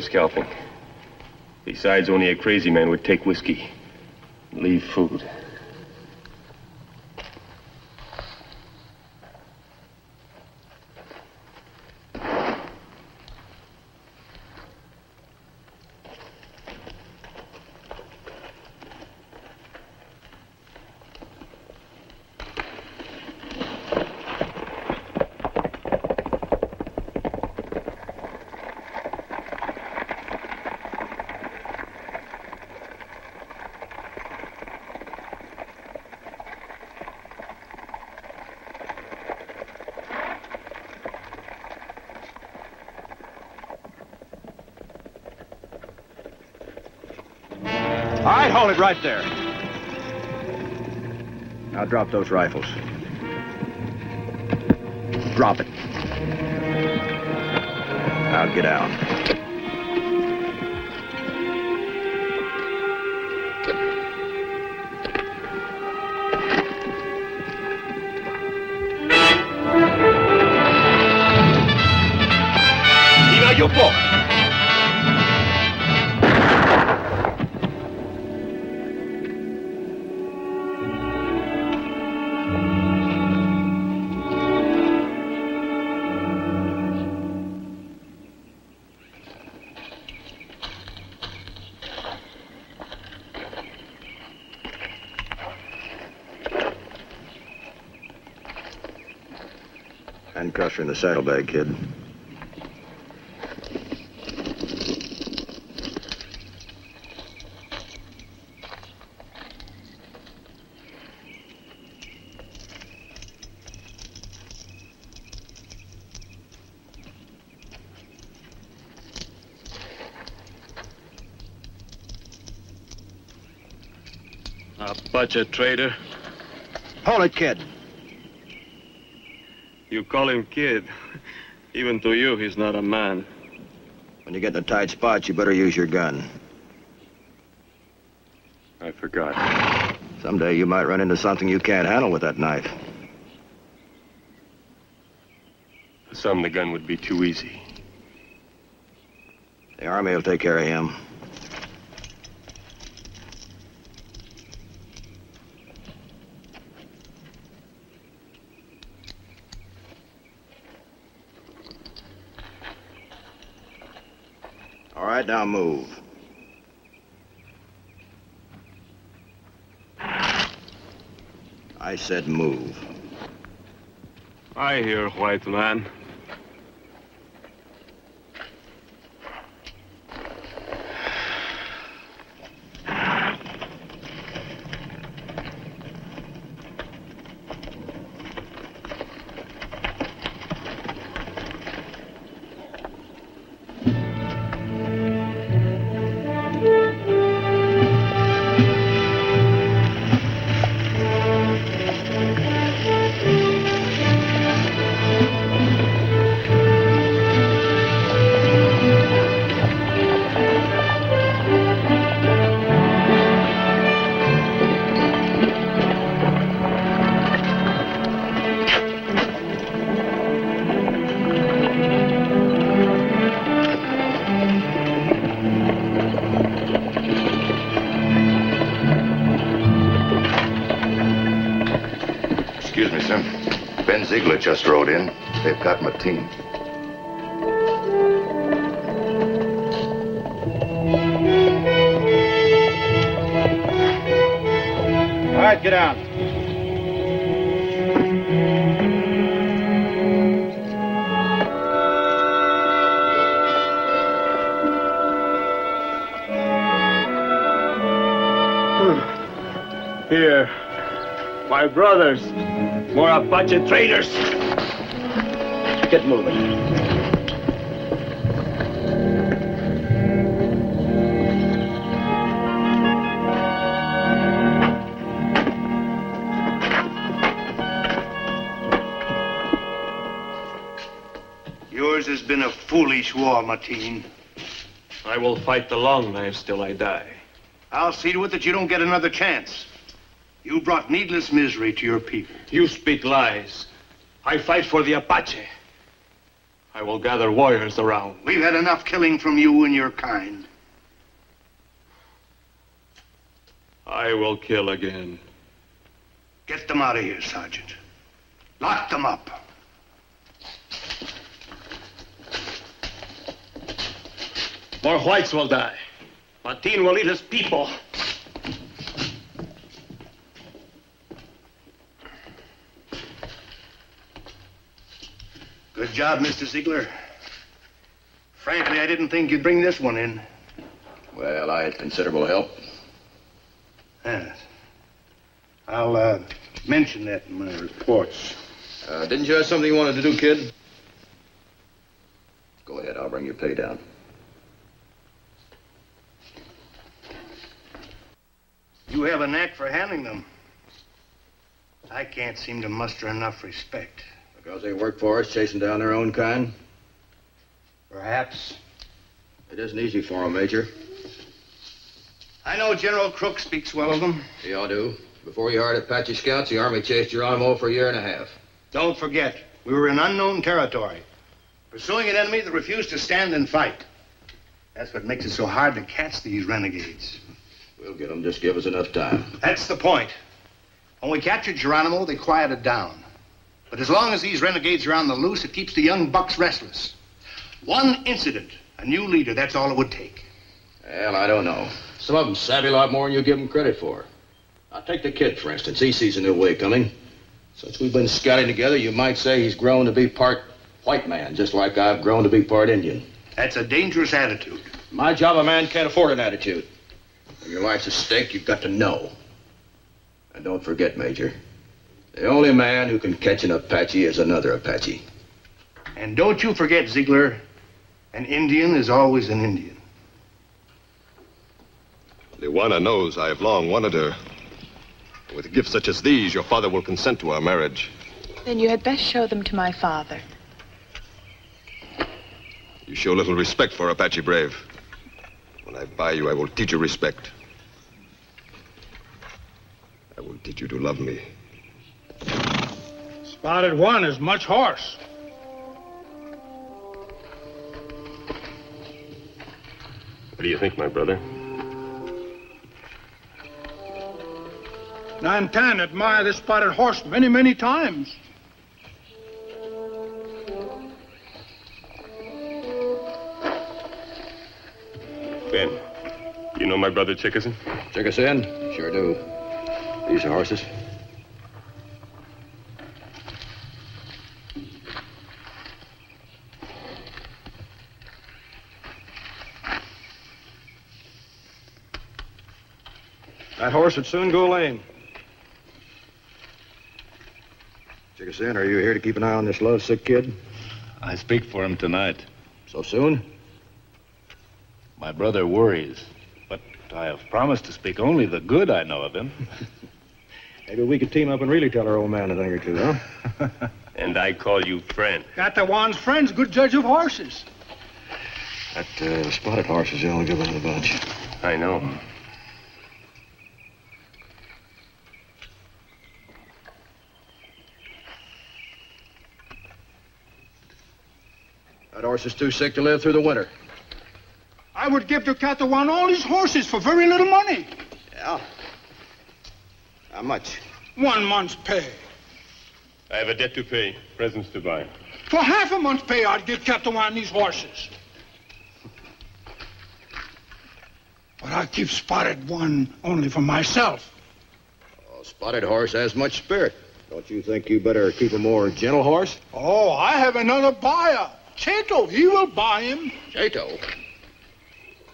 of scalping. Besides, only a crazy man would take whiskey. Leave food. All right, there. Now drop those rifles. Drop it. Now get down. In the saddlebag, kid. Apache traitor. Hold it, kid. You call him kid. Even to you, he's not a man. When you get in a tight spot, you better use your gun. I forgot. Someday you might run into something you can't handle with that knife. For some, the gun would be too easy. The Army will take care of him. Now move. I said move. I hear, white man. Ben Ziegler just rode in. They've got my team. All right, get out. Hmm. Here. My brothers. More of traitors. Get moving. Yours has been a foolish war, Martin. I will fight the long knives till I die. I'll see to it that you don't get another chance. You brought needless misery to your people. You speak lies. I fight for the Apache. I will gather warriors around. We've had enough killing from you and your kind. I will kill again. Get them out of here, Sergeant. Lock them up. More whites will die. Martin will eat his people. Good job, Mr. Ziegler. Frankly, I didn't think you'd bring this one in. Well, I had considerable help. Yes. I'll, uh, mention that in my reports. Uh, didn't you have something you wanted to do, kid? Go ahead, I'll bring your pay down. You have a knack for handling them. I can't seem to muster enough respect. Because they work for us, chasing down their own kind. Perhaps. It isn't easy for them, Major. I know General Crook speaks well of them. Yeah, I do. Before you hired Apache Scouts, the Army chased Geronimo for a year and a half. Don't forget, we were in unknown territory, pursuing an enemy that refused to stand and fight. That's what makes it so hard to catch these renegades. We'll get them. Just give us enough time. That's the point. When we captured Geronimo, they quieted down. But as long as these renegades are on the loose, it keeps the young bucks restless. One incident, a new leader, that's all it would take. Well, I don't know. Some of 'em savvy a lot more than you give them credit for. I'll take the kid, for instance. He sees a new way coming. Since we've been scouting together, you might say he's grown to be part white man, just like I've grown to be part Indian. That's a dangerous attitude. My job, a man can't afford an attitude. When your life's at stake, you've got to know. And don't forget, Major, the only man who can catch an Apache is another Apache. And don't you forget, Ziegler, an Indian is always an Indian. Liwana knows I have long wanted her. With gifts such as these, your father will consent to our marriage. Then you had best show them to my father. You show little respect for Apache Brave. When I buy you, I will teach you respect. I will teach you to love me. Spotted one is much horse. What do you think, my brother? Nine Tan admire this spotted horse many, many times. Ben, you know my brother Chickason? Check us in? Sure do. These are horses. That horse would soon go lame. Chickasin, are you here to keep an eye on this lovesick kid? I speak for him tonight. So soon? My brother worries, but I have promised to speak only the good I know of him. Maybe we could team up and really tell our old man a thing or two, huh? And I call you friend. Katawan's friend's good judge of horses. That uh, spotted horse is the only good one in the bunch. I know. That horse is too sick to live through the winter. I would give to Katawan all his horses for very little money. Yeah? How much? One month's pay. I have a debt to pay, presents to buy. For half a month's pay, I'd give Katawan these horses. But I keep Spotted one only for myself. Oh, spotted horse has much spirit. Don't you think you better keep a more gentle horse? Oh, I have another buyer. Chato, he will buy him. Chato?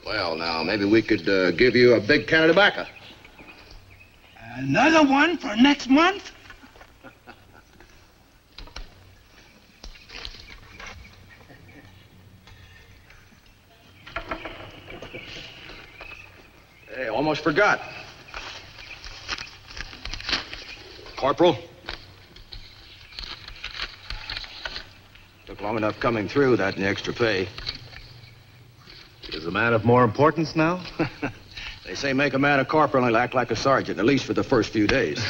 Well, now, maybe we could uh, give you a big can of tobacco. Another one for next month? Hey, almost forgot. Corporal? Took long enough coming through, that extra pay. Is a man of more importance now? they say make a man a corporal and he'll act like a sergeant, at least for the first few days.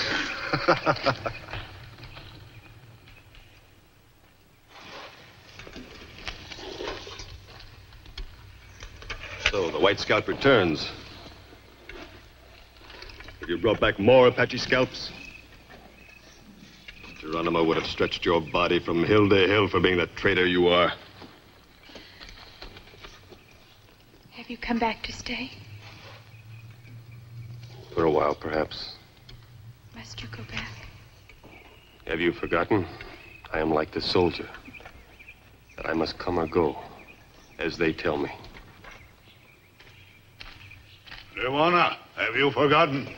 so, the White Scout returns. Have you brought back more Apache scalps? Geronimo would have stretched your body from hill to hill for being the traitor you are. Have you come back to stay? For a while, perhaps. Must you go back? Have you forgotten? I am like the soldier. That I must come or go, as they tell me. Liwana, have you forgotten?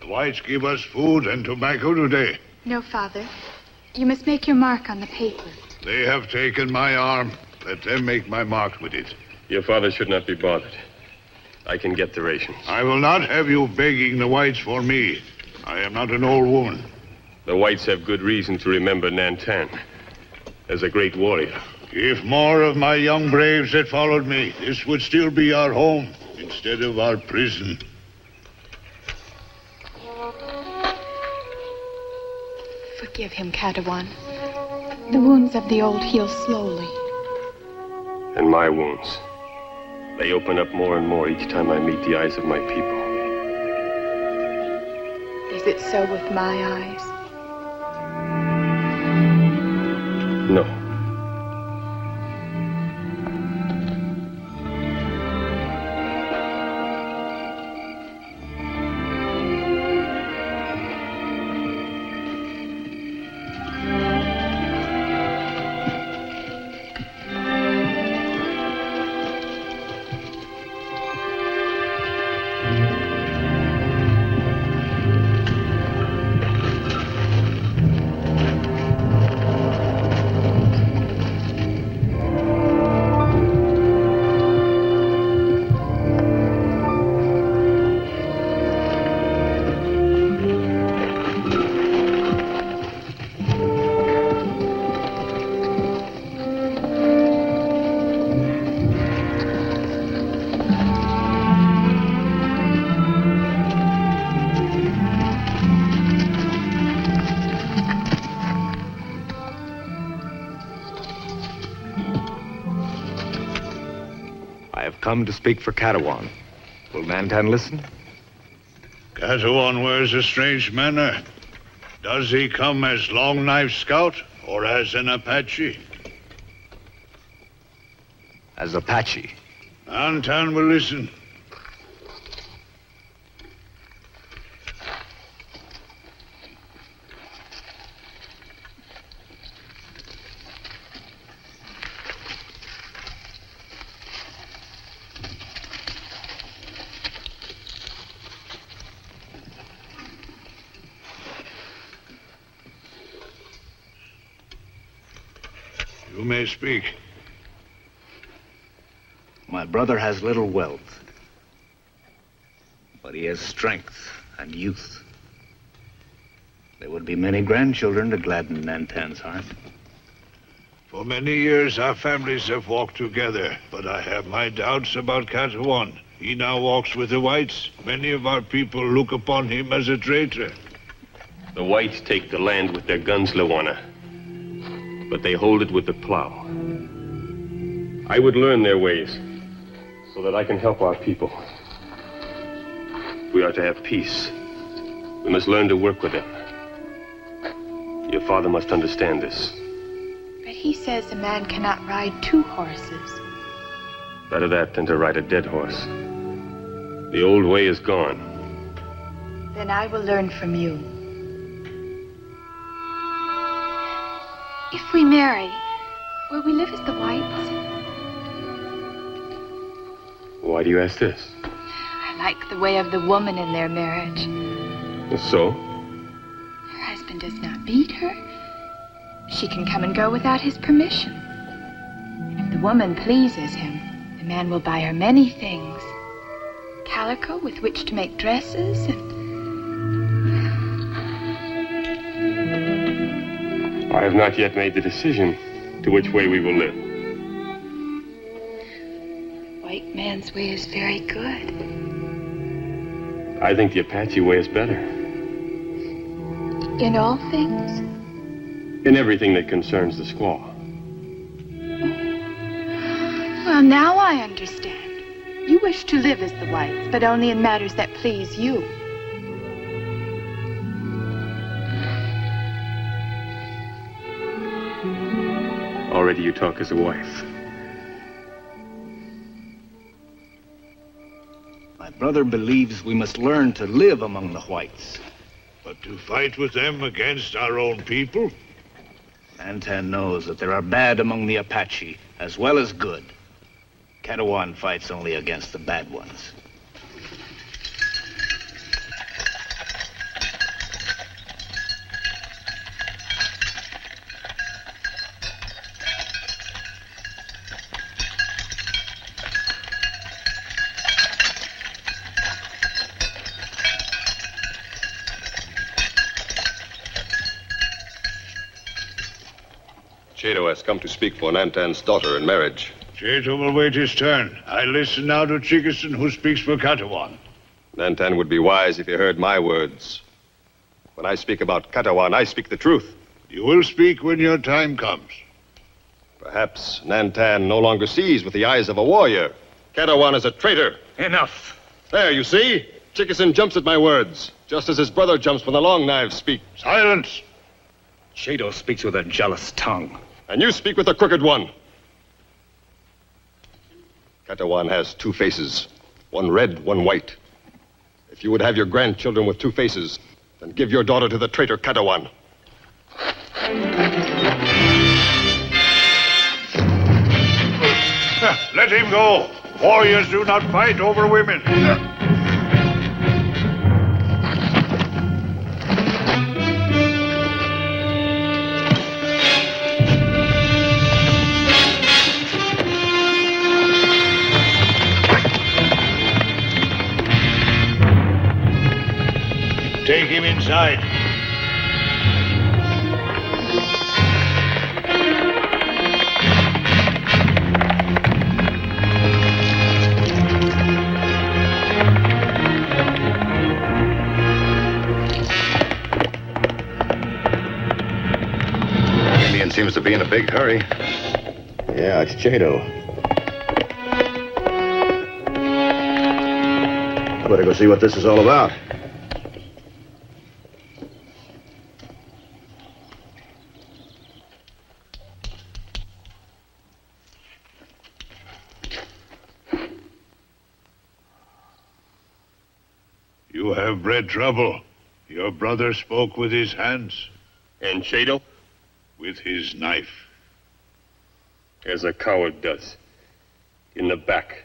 The whites give us food and tobacco today. No, Father. You must make your mark on the paper. They have taken my arm. Let them make my mark with it. Your father should not be bothered. I can get the rations. I will not have you begging the whites for me. I am not an old woman. The whites have good reason to remember Nantan as a great warrior. If more of my young braves had followed me, this would still be our home instead of our prison. Forgive him, Katawan. The wounds of the old heal slowly. And my wounds. They open up more and more each time I meet the eyes of my people. Is it so with my eyes? No. Come to speak for Katawan. Will Nantan listen? Katawan wears a strange manner. Does he come as Long Knife Scout or as an Apache? As Apache. Nantan will listen. You may speak. My brother has little wealth, but he has strength and youth. There would be many grandchildren to gladden Nantan's heart. For many years, our families have walked together, but I have my doubts about Katawan. He now walks with the whites. Many of our people look upon him as a traitor. The whites take the land with their guns, Liwana. But they hold it with the plow. I would learn their ways so that I can help our people. We are to have peace. We must learn to work with them. Your father must understand this. But he says a man cannot ride two horses. Better that than to ride a dead horse. The old way is gone. Then I will learn from you. If we marry, will we live as the whites? Why do you ask this? I like the way of the woman in their marriage. So? Her husband does not beat her. She can come and go without his permission. If the woman pleases him, the man will buy her many things. Calico with which to make dresses and I have not yet made the decision to which way we will live. Man's way is very good. I think the Apache way is better. In all things? In everything that concerns the squaw. Well, now I understand. You wish to live as the whites, but only in matters that please you. Already you talk as a wife. Brother believes we must learn to live among the whites. But to fight with them against our own people? Nantan knows that there are bad among the Apache, as well as good. Katawan fights only against the bad ones. Chato has come to speak for Nantan's daughter in marriage. Chato will wait his turn. I listen now to Chickason, who speaks for Katawan. Nantan would be wise if he heard my words. When I speak about Katawan, I speak the truth. You will speak when your time comes. Perhaps Nantan no longer sees with the eyes of a warrior. Katawan is a traitor. Enough. There, you see? Chickason jumps at my words, just as his brother jumps when the long knives speak. Silence! Chato speaks with a jealous tongue. And you speak with the crooked one. Katawan has two faces, one red, one white. If you would have your grandchildren with two faces, then give your daughter to the traitor Katawan. Let him go. Warriors do not fight over women. Take him inside. Indian seems to be in a big hurry. Yeah, it's Chato. I better go see what this is all about. Trouble. Your brother spoke with his hands. And Chato? With his knife. As a coward does. In the back.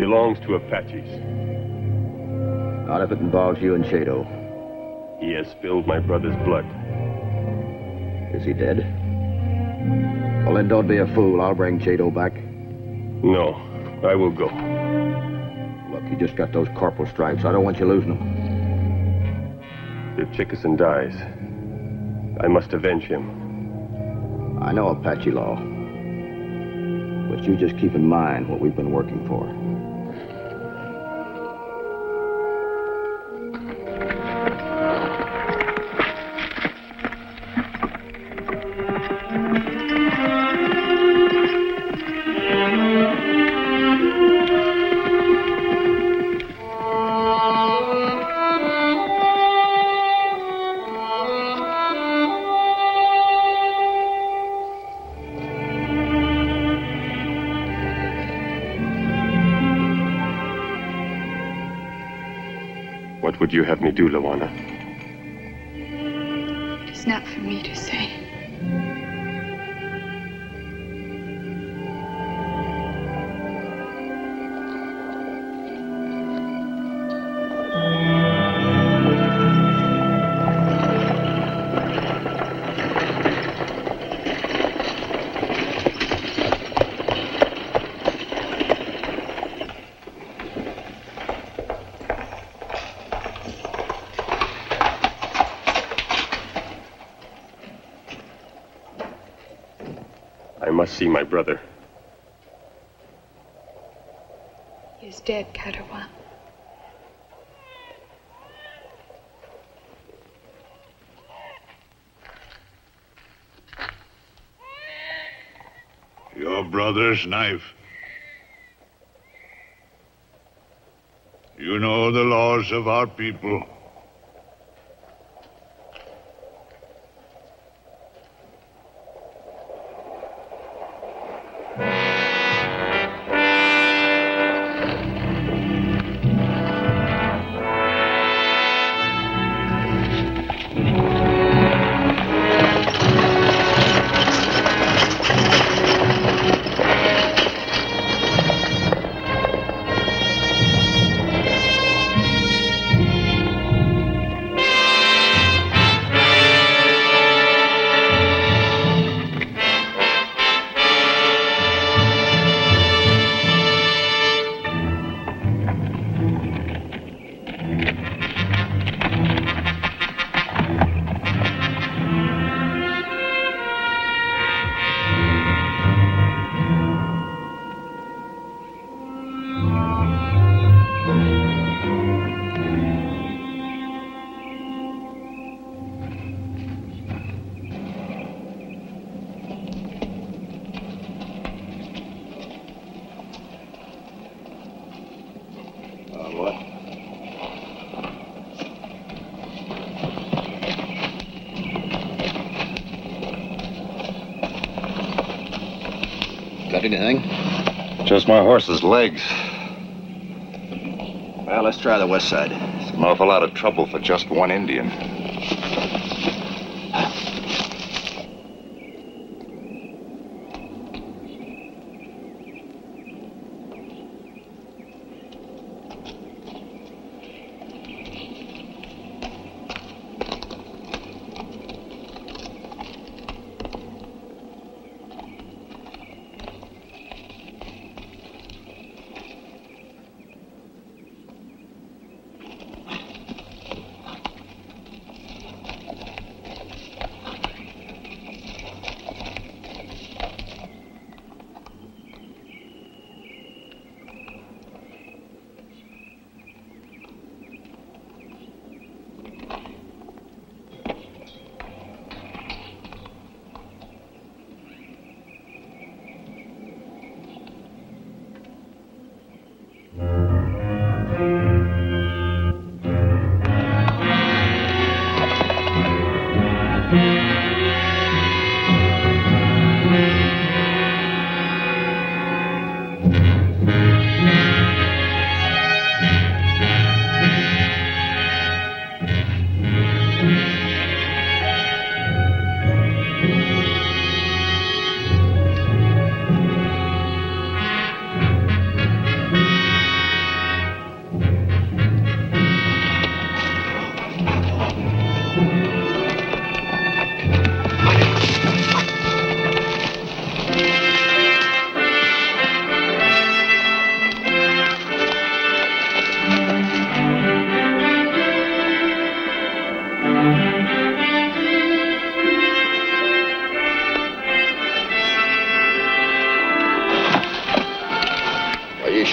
Belongs to Apaches. Not if it involves you and Chato. He has spilled my brother's blood. Is he dead? Well, then don't be a fool. I'll bring Chato back. No, I will go. Look, you just got those corporal stripes. I don't want you losing them. If Chickason dies, I must avenge him. I know Apache law. But you just keep in mind what we've been working for. Have me do, Liwana? It's not for me to say. My brother. He's dead, Katawan. Your brother's knife. You know the laws of our people. Got anything? Just my horse's legs. Well, let's try the west side. It's an awful lot of trouble for just one Indian.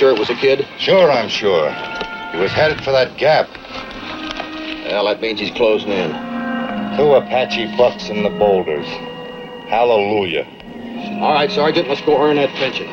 Sure it was a kid? Sure, I'm sure. He was headed for that gap. Well, that means he's closing in. Two Apache bucks in the boulders. Hallelujah. All right, Sergeant, let's go earn that pension.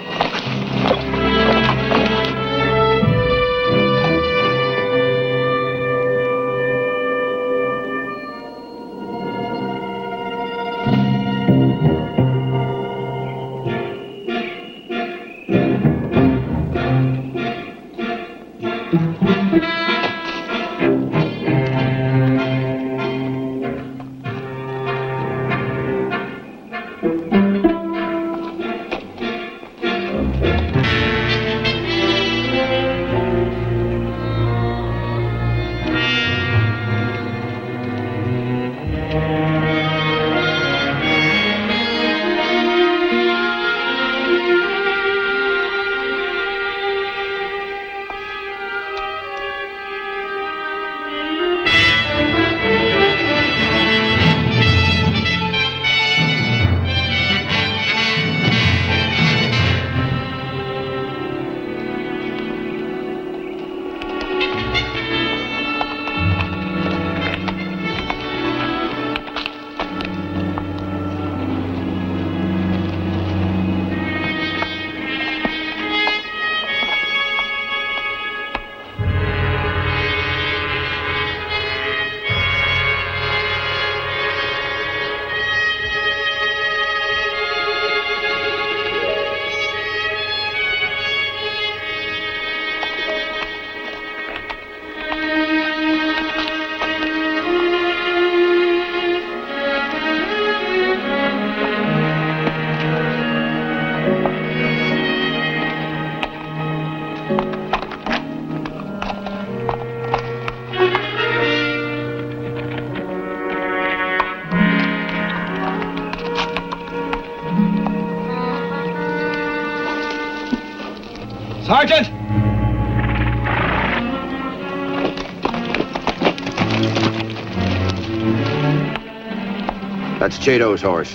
Sergeant! That's Chato's horse.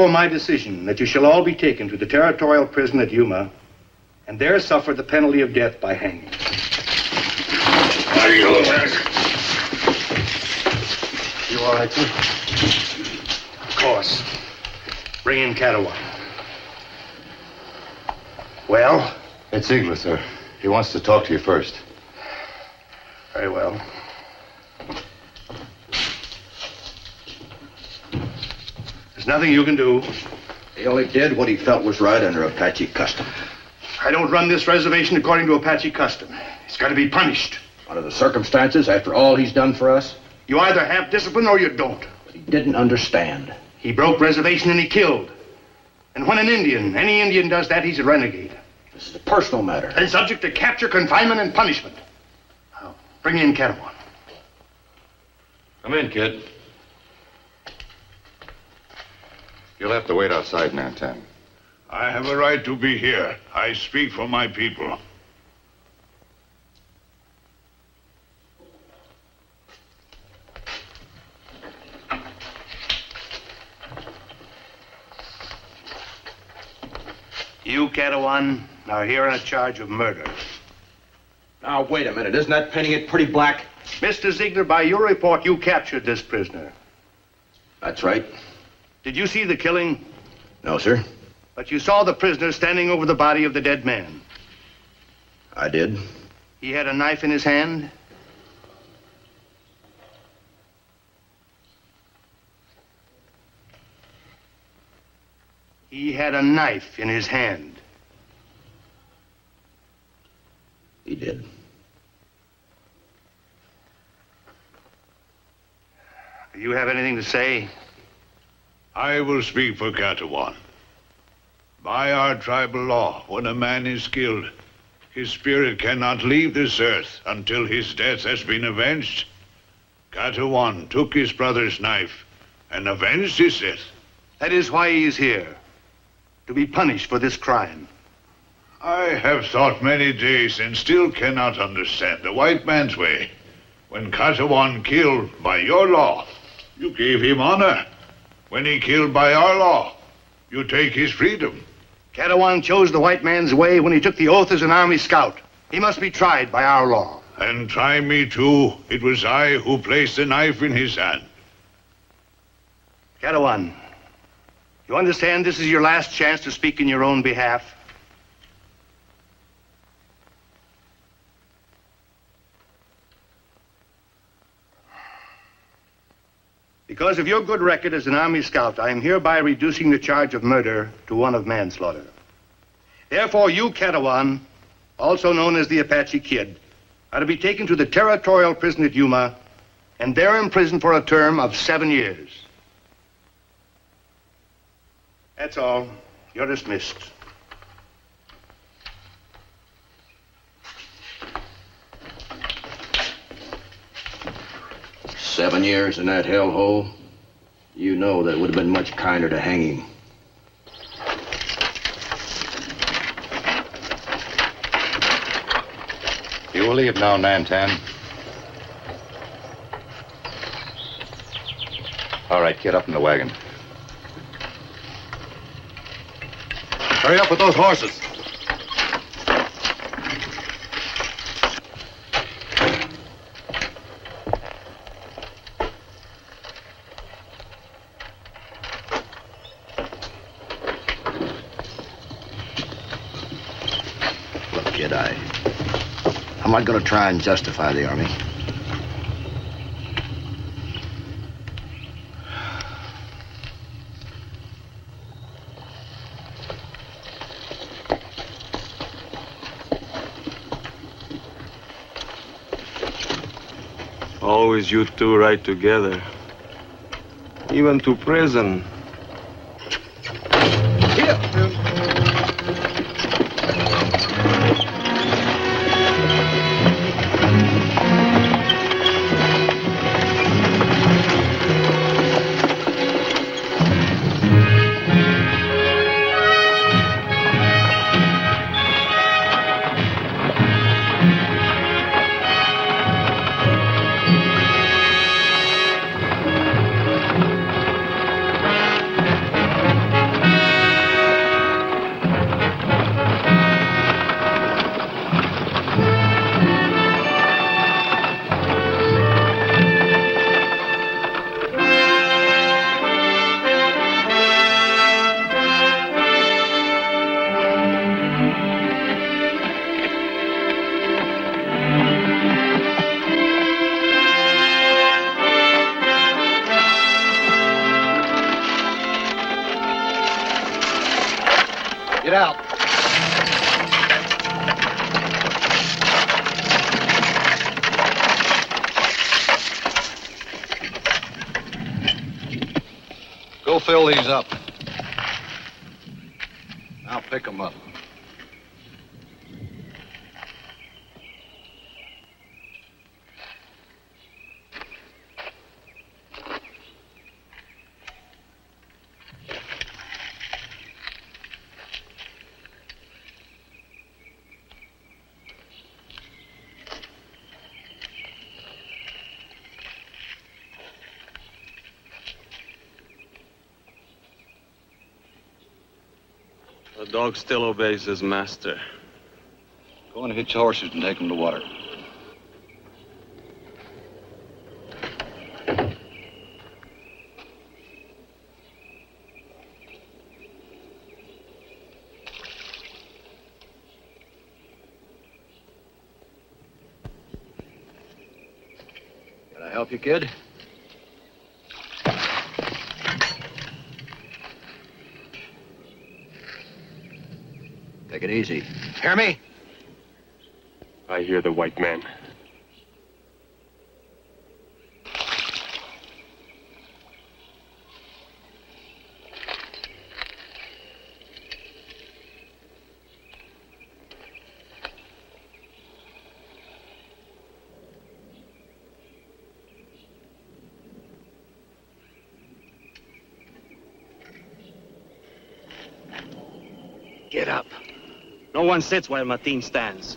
Therefore my decision that you shall all be taken to the territorial prison at Yuma and there suffer the penalty of death by hanging. Are You all right, sir? Of course. Bring in Katawan. Well? It's Ziegler, sir. He wants to talk to you first. Very well. Nothing you can do. He only did what he felt was right under Apache custom. I don't run this reservation according to Apache custom. He's got to be punished. Under the circumstances, after all he's done for us, You either have discipline or you don't. he didn't understand. He broke reservation and he killed. And when an Indian, any Indian does that, he's a renegade. This is a personal matter. And subject to capture, confinement, and punishment. Now, bring in Katawan. Come in, kid. You'll have to wait outside, Nantan. I have a right to be here. I speak for my people. You, Katawan, are here on a charge of murder. Now, wait a minute. Isn't that painting it pretty black? Mr. Ziegler, by your report, you captured this prisoner. That's right. Did you see the killing? No, sir. But you saw the prisoner standing over the body of the dead man. I did. He had a knife in his hand. He had a knife in his hand. He did. Do you have anything to say? I will speak for Katawan. By our tribal law, when a man is killed, his spirit cannot leave this earth until his death has been avenged. Katawan took his brother's knife and avenged his death. That is why he is here. To be punished for this crime. I have thought many days and still cannot understand the white man's way. When Katawan killed by your law, you gave him honor. When he killed by our law, you take his freedom. Katawan chose the white man's way when he took the oath as an army scout. He must be tried by our law. And try me too. It was I who placed the knife in his hand. Katawan, you understand this is your last chance to speak in your own behalf? Because of your good record as an Army scout, I am hereby reducing the charge of murder to one of manslaughter. Therefore, you, Katawan, also known as the Apache Kid, are to be taken to the territorial prison at Yuma and there imprisoned for a term of seven years. That's all. You're dismissed. Seven years in that hellhole? You know that it would have been much kinder to hang him. You will leave now, Nantan. All right, get up in the wagon. Hurry up with those horses. Look, kid, I. I'm not going to try and justify the Army. Always you two ride together. Even to prison. The dog still obeys his master. Go and hitch horses and take them to water. Can I help you, kid? Easy. Hear me? I hear the white man. One sits while Martin stands.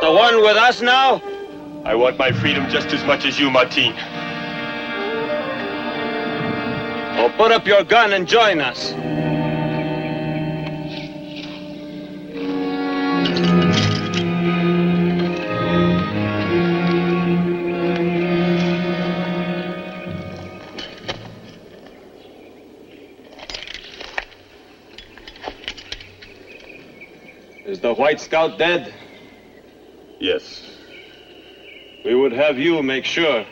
The one with us now? I want my freedom just as much as you, Martin. Well, put up your gun and join us. Is the White Scout dead? Yes. We would have you make sure.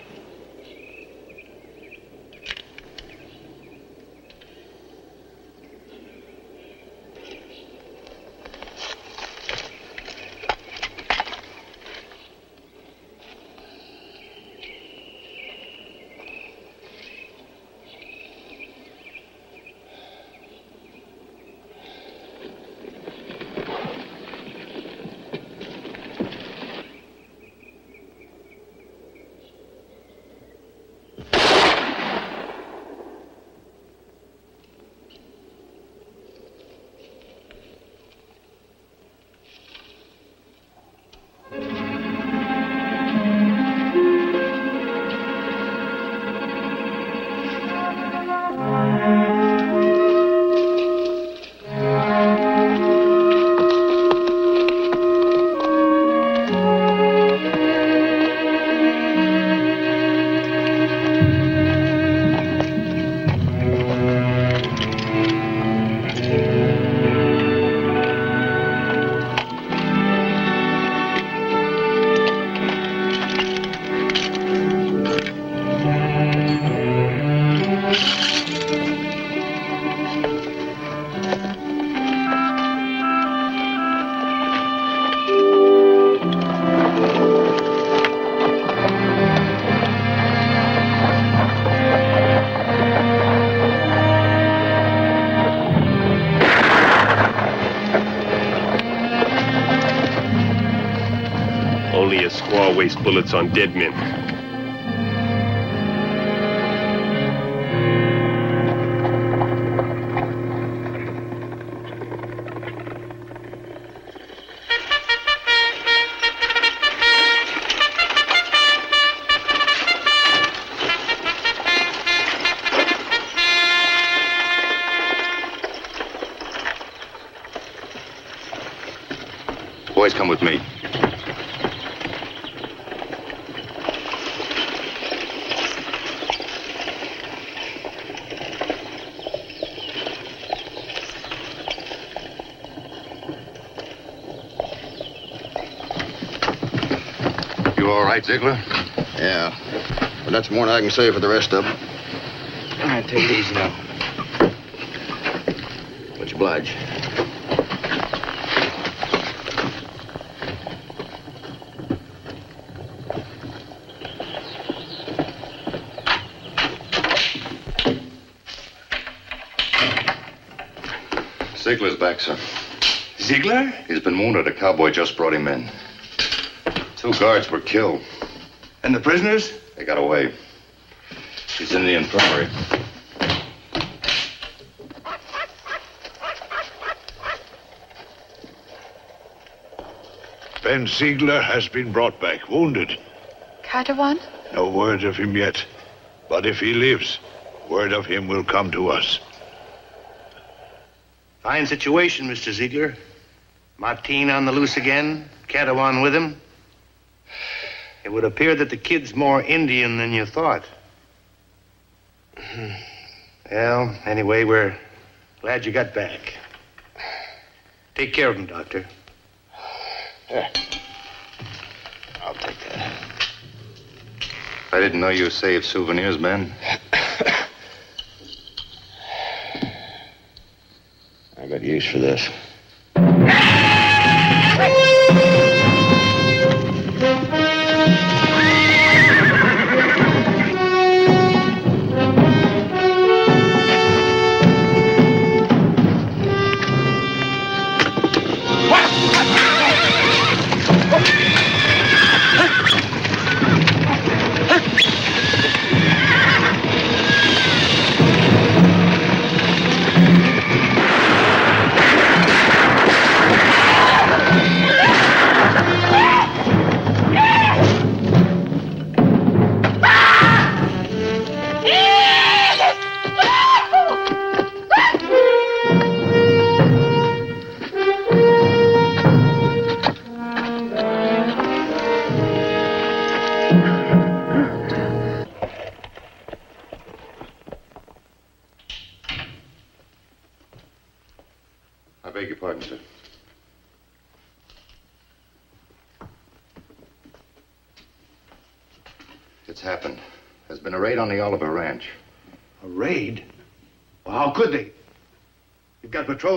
Only a squaw wastes bullets on dead men. Right, Ziegler? Yeah. But that's more than I can say for the rest of them. All right, take it easy now. Much obliged. Ziegler's back, sir. Ziegler? He's been wounded. A cowboy just brought him in. Two guards were killed. And the prisoners? They got away. He's in the infirmary. Ben Ziegler has been brought back wounded. Katawan? No word of him yet. But if he lives, word of him will come to us. Fine situation, Mr. Ziegler. Martin on the loose again, Katawan with him. It would appear that the kid's more Indian than you thought. Hmm. Well, anyway, we're glad you got back. Take care of him, Doctor. Here. I'll take that. I didn't know you saved souvenirs, Ben. I got use for this.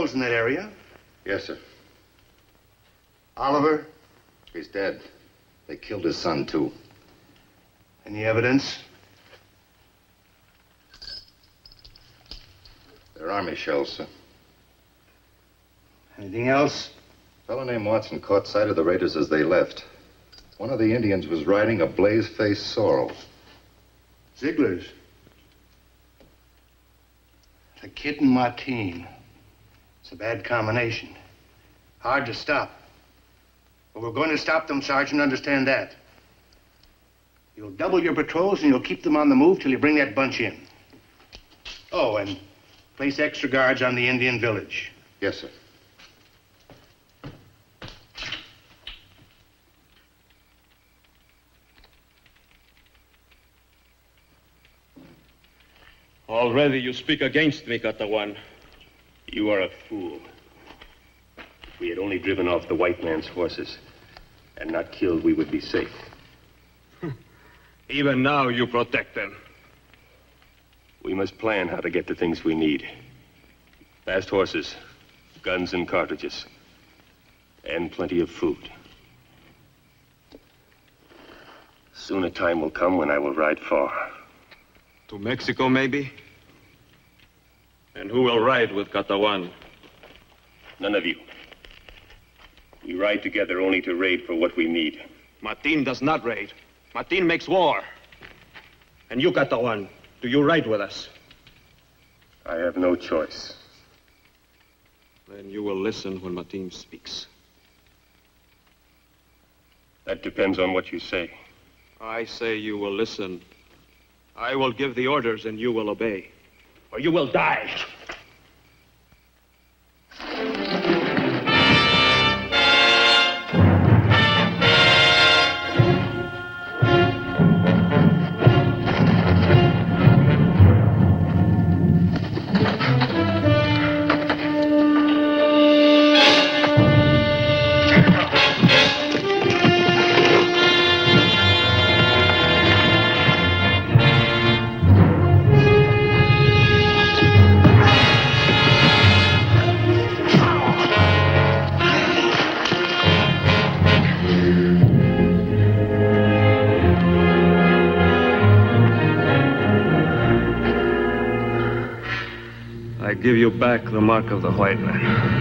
Patrols in that area. Yes, sir. Oliver, He's dead. They killed his son, too. any evidence? They're army shells, sir. Anything else? A fellow named Watson caught sight of the raiders as they left. One of the Indians was riding a blaze-faced sorrel. Ziegler's. The kid and Martine. It's a bad combination. Hard to stop. But we're going to stop them, Sergeant. Understand that. You'll double your patrols and you'll keep them on the move till you bring that bunch in. Oh, and place extra guards on the Indian village. Yes, sir. Already you speak against me, Katawan. You are a fool. If we had only driven off the white man's horses and not killed, we would be safe. Even now you protect them. We must plan how to get the things we need. Fast horses, guns and cartridges, and plenty of food. Soon a time will come when I will ride far. To Mexico, maybe? And who will ride with Katawan? None of you. We ride together only to raid for what we need. Martin does not raid. Martin makes war. And you, Katawan, do you ride with us? I have no choice. Then you will listen when Martin speaks. That depends on what you say. I say you will listen. I will give the orders and you will obey. Or you will die. Back the mark of the white man.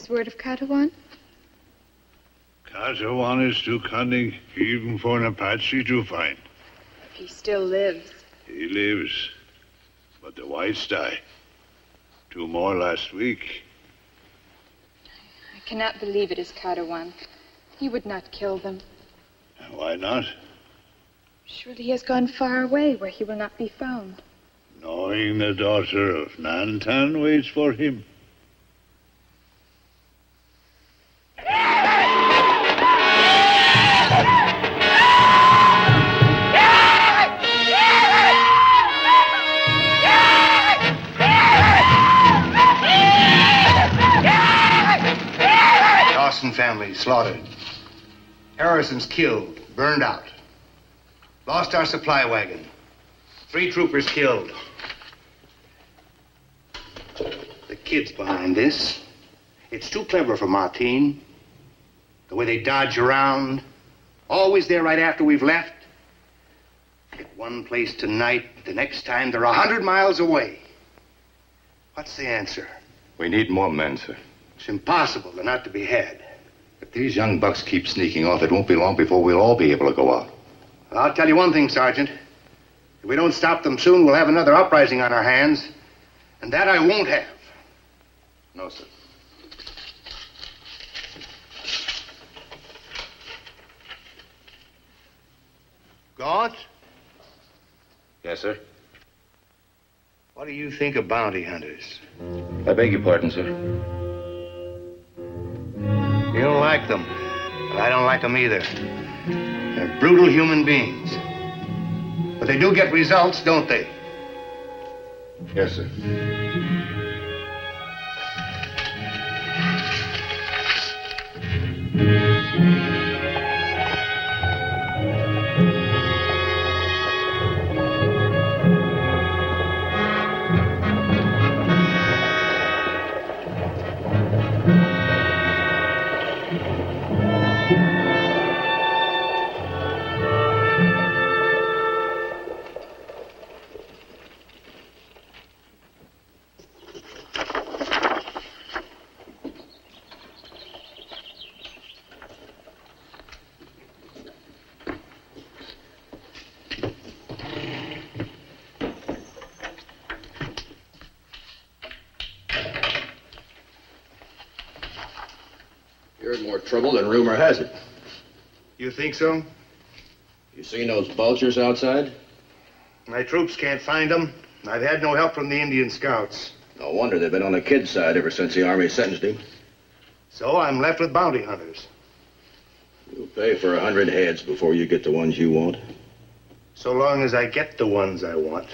There's word of Katawan? Katawan is too cunning even for an Apache to find. If he still lives. He lives, but the whites die. Two more last week. I cannot believe it is Katawan. He would not kill them. Why not? Surely he has gone far away where he will not be found. Knowing the daughter of Nantan waits for him. Dawson family slaughtered. Harrison's killed, burned out. Lost our supply wagon. Three troopers killed. The kid's behind this. It's too clever for Martine. The way they dodge around. Always there right after we've left. Get one place tonight, the next time they're a hundred miles away. What's the answer? We need more men, sir. It's impossible. They're not to be had. If these young bucks keep sneaking off, it won't be long before we'll all be able to go out. I'll tell you one thing, Sergeant. If we don't stop them soon, we'll have another uprising on our hands. And that I won't have. No, sir. Gaunt, Yes, sir. what do you think of bounty hunters? I beg your pardon, sir. You don't like them. But I don't like them either. They're brutal human beings. But they do get results, don't they? Yes, sir. Trouble than rumor has it. You think so? You seen those vultures outside? My troops can't find them. I've had no help from the Indian scouts. No wonder they've been on the kid's side ever since the army sentenced him. So I'm left with bounty hunters. You'll pay for a hundred heads before you get the ones you want. So long as I get the ones I want.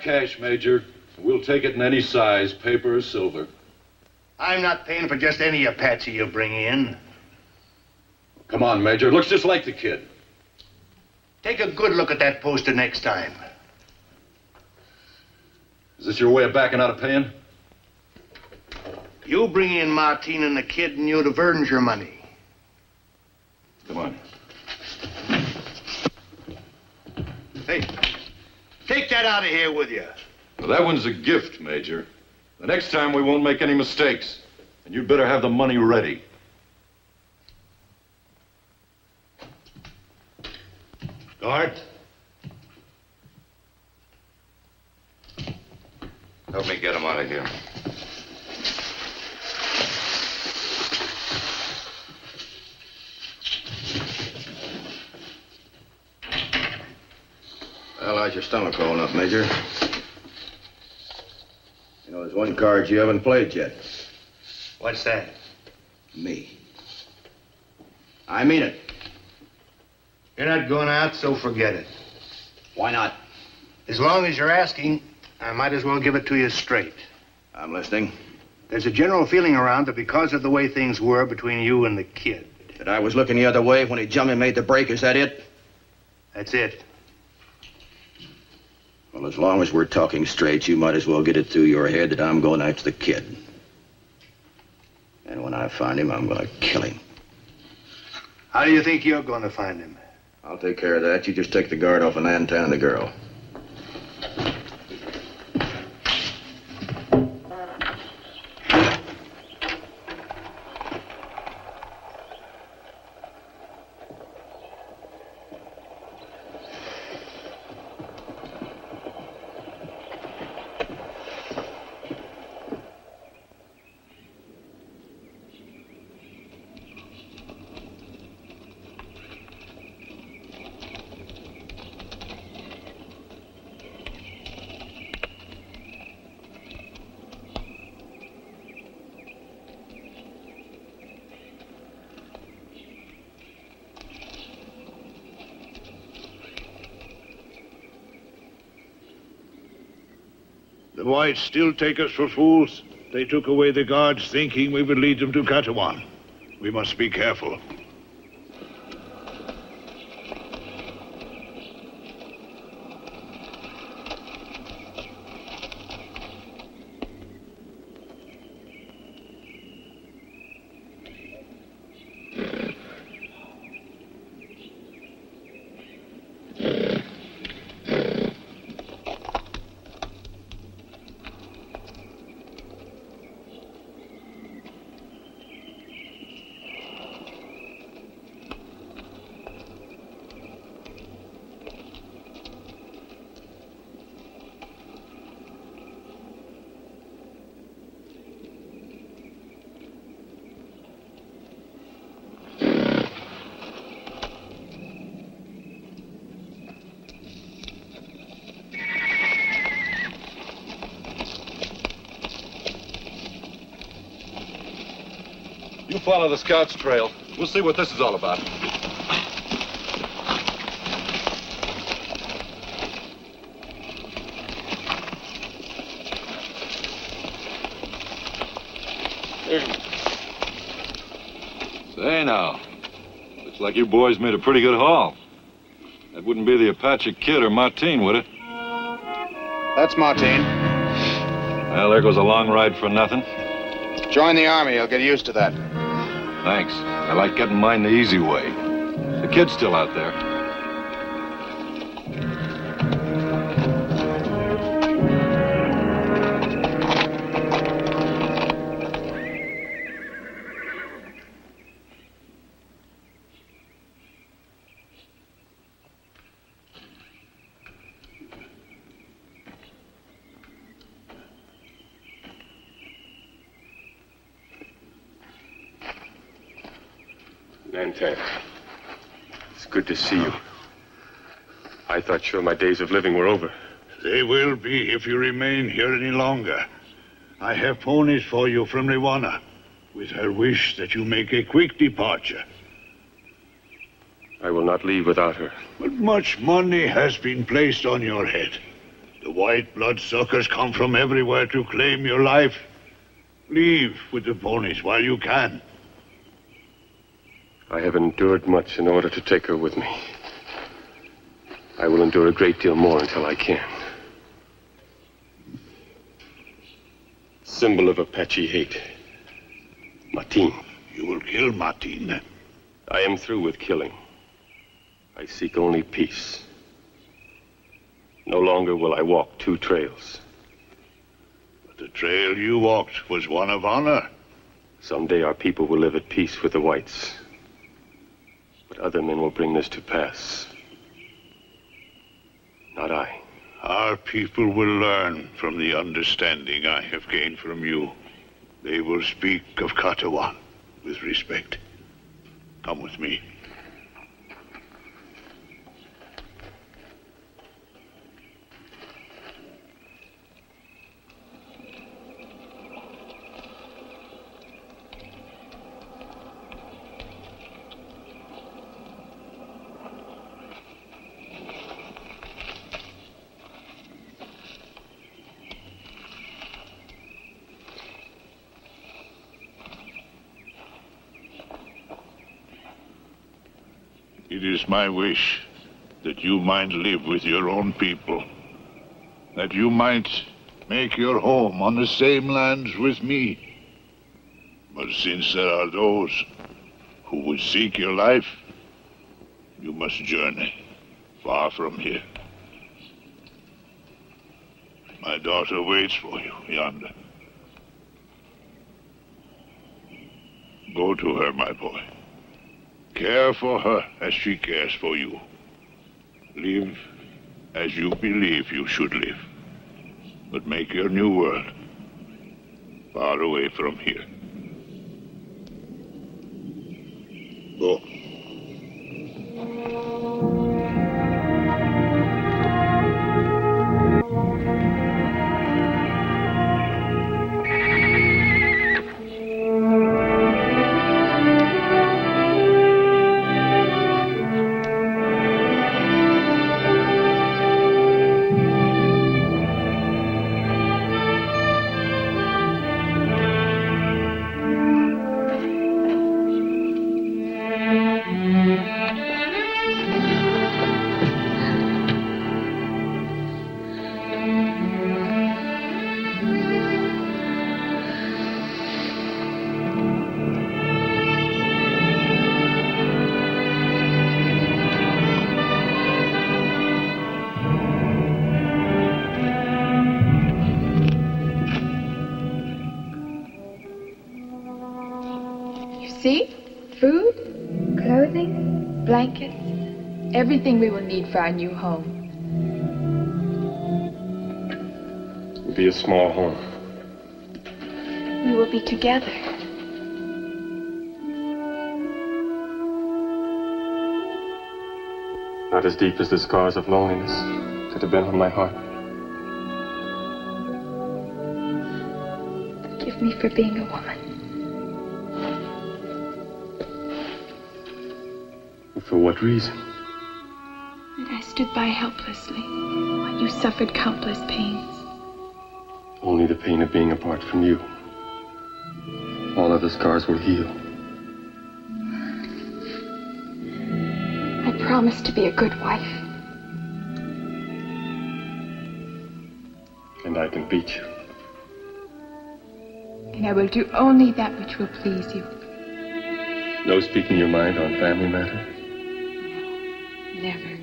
Hard cash, Major. We'll take it in any size, paper or silver. I'm not paying for just any Apache you bring in. Come on, Major. Looks just like the kid. Take a good look at that poster next time. Is this your way of backing out of paying? You bring in Martine and the kid, and you'd have earned your money. Come on. Hey, take that out of here with you. Well, that one's a gift, Major. The next time we won't make any mistakes. And you'd better have the money ready. Guard. Help me get him out of here. Well, how's your stomach holding up, Major? You know, there's one card you haven't played yet. What's that? Me. I mean it. You're not going out, so forget it. Why not? As long as you're asking, I might as well give it to you straight. I'm listening. There's a general feeling around that because of the way things were between you and the kid. That I was looking the other way when he jumped and made the break, is that it? That's it. Well, as long as we're talking straight, you might as well get it through your head that I'm going after the kid. And when I find him, I'm going to kill him. How do you think you're going to find him? I'll take care of that. You just take the guard off of Nantan and the girl. Whites still take us for fools. They took away the guards thinking we would lead them to Katawan. We must be careful. You follow the scout's trail. We'll see what this is all about. Say now, looks like you boys made a pretty good haul. That wouldn't be the Apache Kid or Martine, would it? That's Martine. Well, there goes a long ride for nothing. Join the army. You'll get used to that. Thanks. I like getting mine the easy way. The kid's still out there. Sure my days of living were over. They will be if you remain here any longer. I have ponies for you from Liwana, with her wish that you make a quick departure. I will not leave without her. But much money has been placed on your head. The white bloodsuckers come from everywhere to claim your life. Leave with the ponies while you can. I have endured much in order to take her with me. I will endure a great deal more until I can. Symbol of Apache hate. Martin. You will kill Martin? I am through with killing. I seek only peace. No longer will I walk two trails. But the trail you walked was one of honor. Someday our people will live at peace with the whites. But other men will bring this to pass. Not I. Our people will learn from the understanding I have gained from you. They will speak of Katawan with respect. Come with me. It is my wish that you might live with your own people. That you might make your home on the same lands with me. But since there are those who would seek your life, you must journey far from here. My daughter waits for you yonder. Go to her, my boy. Care for her as she cares for you. Live as you believe you should live. But make your new world far away from here. Everything we will need for our new home. It'll be a small home. We will be together. Not as deep as the scars of loneliness that have been on my heart. Forgive me for being a woman. For what reason? Stood by helplessly while you suffered countless pains. Only the pain of being apart from you. All other scars will heal. I promised to be a good wife. And I can beat you. And I will do only that which will please you. No speaking your mind on family matters? Never.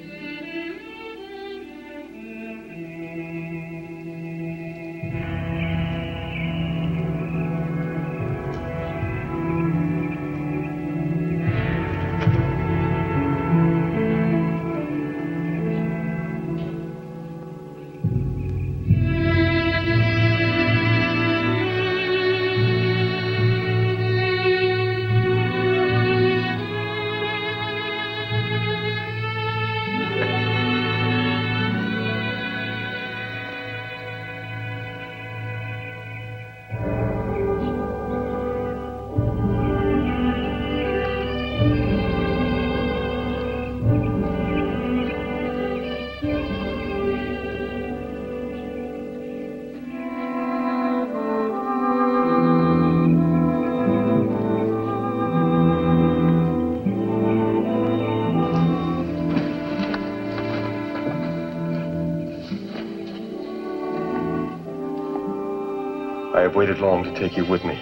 Waited long to take you with me.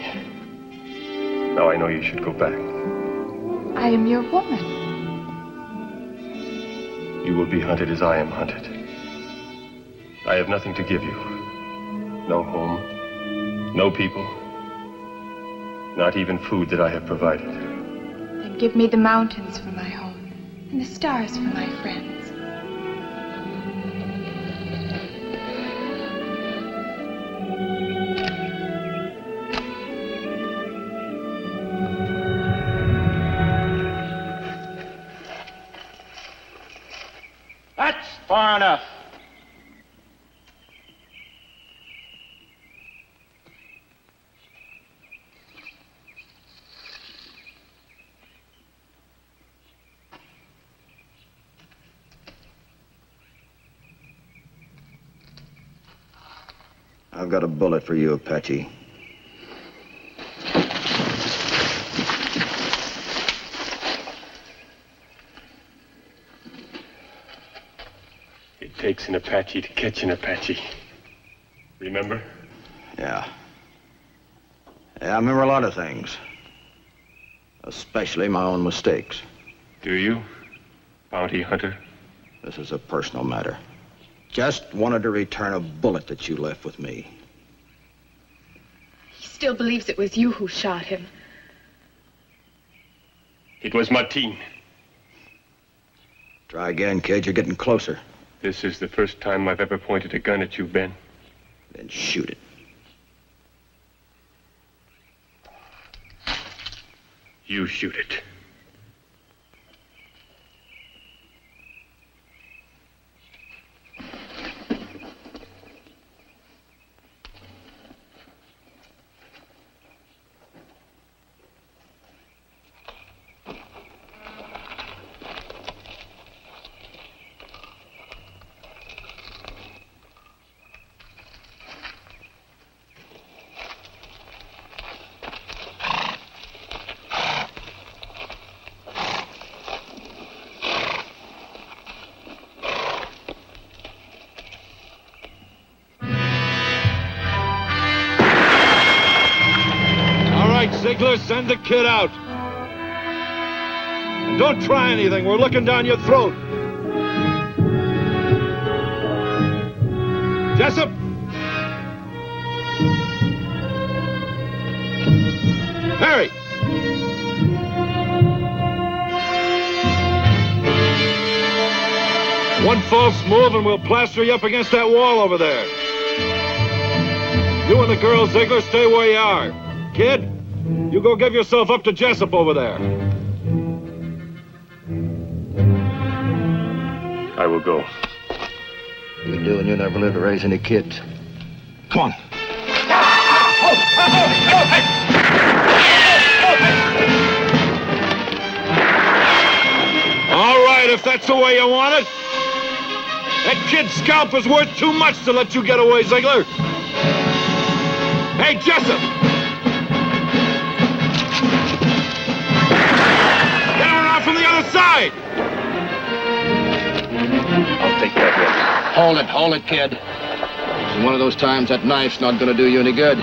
Now I know you should go back. I am your woman. You will be hunted as I am hunted. I have nothing to give you. No home, no people, not even food that I have provided. Then give me the mountains for my home and the stars for my friends. Got a bullet for you, Apache. It takes an Apache to catch an Apache. Remember? Yeah. Yeah, I remember a lot of things. Especially my own mistakes. Do you, bounty hunter? This is a personal matter. Just wanted to return a bullet that you left with me. He still believes it was you who shot him. It was Martin. Try again, kid. You're getting closer. This is the first time I've ever pointed a gun at you, Ben. Then shoot it. You shoot it. Send the kid out. Don't try anything. We're looking down your throat. Jessup! Harry! One false move and we'll plaster you up against that wall over there. You and the girl, Ziegler, stay where you are. Kid, you go give yourself up to Jessup over there. I will go. You do, and you never live to raise any kids. Come on. All right, if that's the way you want it. That kid's scalp is worth too much to let you get away, Ziegler. Hey, Jessup! I'll take that hit. Hold it, hold it, kid. Is one of those times that knife's not gonna do you any good.